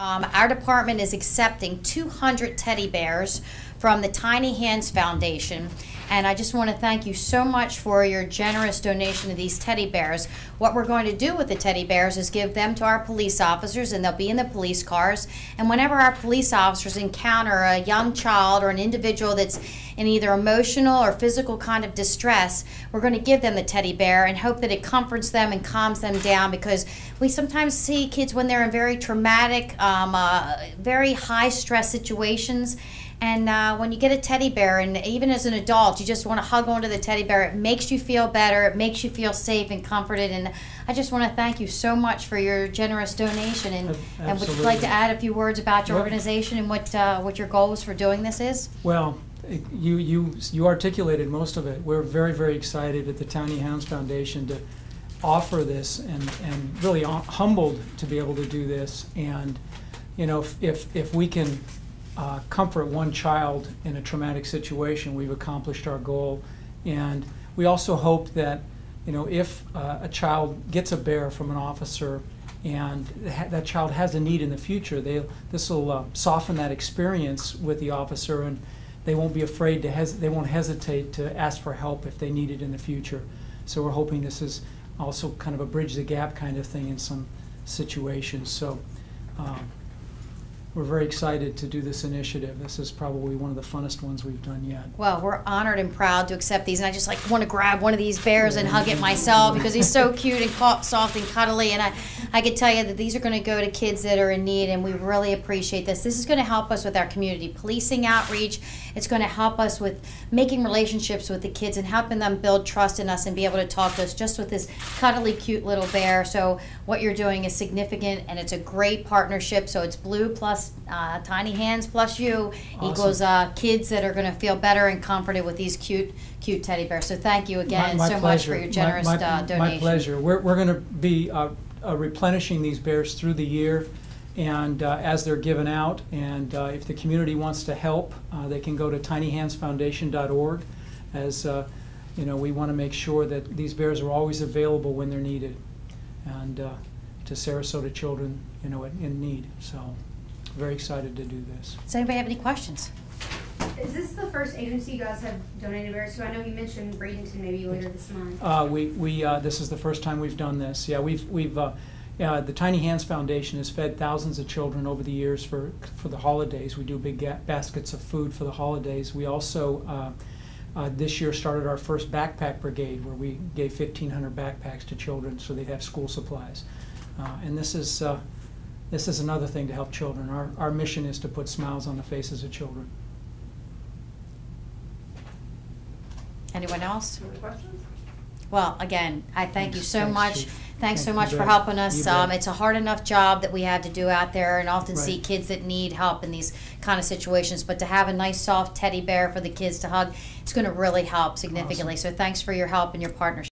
Um, our department is accepting 200 teddy bears from the Tiny Hands Foundation. And I just want to thank you so much for your generous donation of these teddy bears. What we're going to do with the teddy bears is give them to our police officers, and they'll be in the police cars. And whenever our police officers encounter a young child or an individual that's in either emotional or physical kind of distress, we're going to give them the teddy bear and hope that it comforts them and calms them down because we sometimes see kids when they're in very traumatic, um, uh, very high stress situations. And uh, when you get a teddy bear, and even as an adult, you just want to hug onto the teddy bear. It makes you feel better. It makes you feel safe and comforted. And I just want to thank you so much for your generous donation. And, and would you like to add a few words about your Well- organization and what uh, what your goals for doing this is? Well, you, you, you articulated most of it. We're very, very excited at the Tiny Hands Foundation to offer this and, and really hum- humbled to be able to do this. And, you know, if- if, if we can uh, comfort one child in a traumatic situation, we've accomplished our goal. And we also hope that, you know, if uh, a child gets a bear from an officer and ha- that child has a need in the future, this will uh, soften that experience with the officer and they won't be afraid to they won't hesitate to ask for help if they need it in the future. So we're hoping this is also kind of a bridge the gap kind of thing in some situations. So um, we're very excited to do this initiative. This is probably one of the funnest ones we've done yet. Well, we're honored and proud to accept these, and I just like want to grab one of these bears and hug it myself because he's so cute and soft and cuddly. And I, I can tell you that these are going to go to kids that are in need, and we really appreciate this. This is going to help us with our community policing outreach. It's going to help us with making relationships with the kids and helping them build trust in us and be able to talk to us just with this cuddly, cute little bear. So what you're doing is significant, and it's a great partnership. So it's Blue plus uh, Tiny Hands plus you equals uh, kids that are going to feel better and comforted with these cute, cute teddy bears. So thank you again My- my so much for your My- generous my- uh, donation. My pleasure. We're, we're going to be uh, uh, replenishing these bears through the year and uh, as they're given out. And uh, if the community wants to help, uh, they can go to tinyhandsfoundation.org. As uh, you know, we want to make sure that these bears are always available when they're needed, and uh, to Sarasota children, you know, in, in need. So, very excited to do this. Does anybody have any questions? Is this the first agency you guys have donated bears to? I know you mentioned Bradenton maybe later this month. Uh, we, we, uh, this is the first time we've done this. Yeah, we've, we've, uh, uh, the Tiny Hands Foundation has fed thousands of children over the years for, for the holidays. We do big baskets of food for the holidays. We also, uh, uh, this year started our first backpack brigade where we gave 1,500 backpacks to children so they'd have school supplies. Uh, and this is, this is another thing to help children. Our, our mission is to put smiles on the faces of children. Anyone else? Any questions? Well, again, I thank you Thanks- so thanks, much. Chief. Thanks so Thank much for bet. helping us. You Um, bet. it's a hard enough job that we have to do out there and often see Right. kids that need help in these kind of situations. But to have a nice soft teddy bear for the kids to hug, it's going to really help significantly. So thanks for your help and your partnership.